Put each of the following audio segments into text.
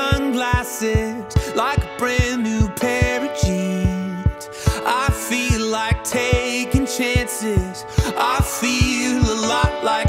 sunglasses like a brand new pair of jeans. I feel like taking chances. I feel a lot like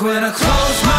when I close my